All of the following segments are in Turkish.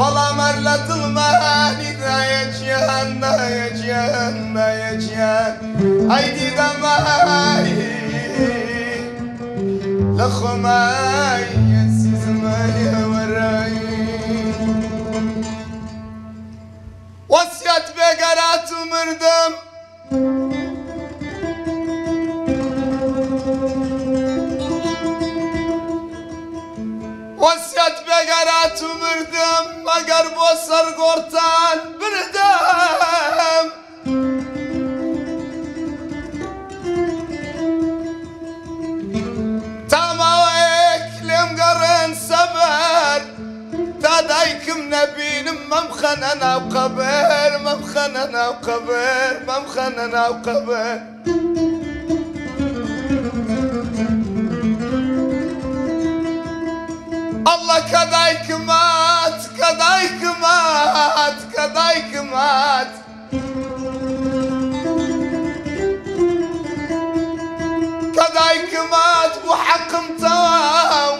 Balam arlatılma Nidaya cihan Daya cihan Daya cihan Haydi damay Lakhumay Yesiz maya varay Vasiyat ve garat umurdum. Hayrat umurdum Magar bozar gortan birdem Tama eklim garın sever Tadaykim nebinim Memhanana kabir Memhanana kabir Memhanana kabir السماوات كذاك مات بحق متوام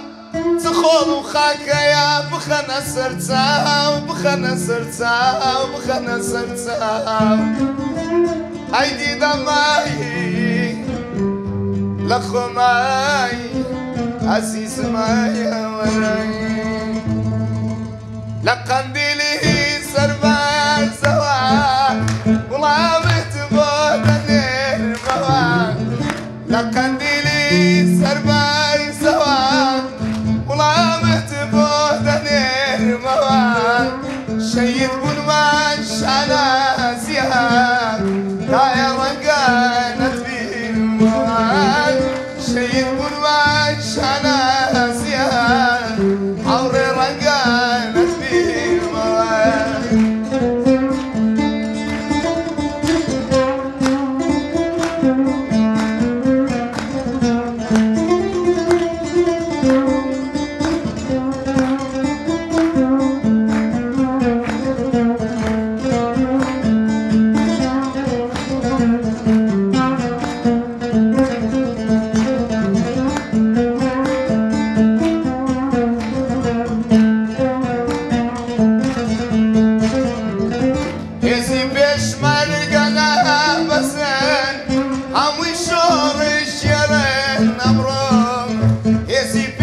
تخون وخاك يا بخنا سرتام بخنا سرتام بخنا سرتام ايدي دماي لخماي عزيز ماي. Yak kandili serbay savan. Ulamet bohdan ermavan Şehit bulman şana ziyan. Dayar Esse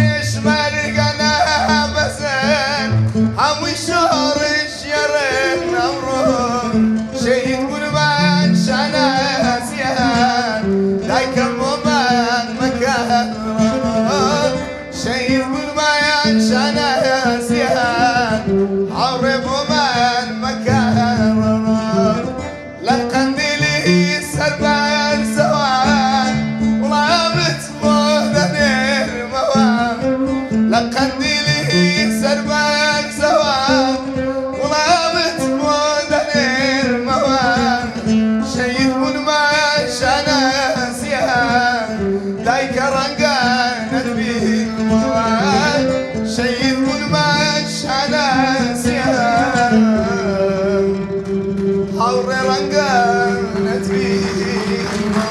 لايك رنقانت به المراد شيء كل ما على حور رنقانت به المراد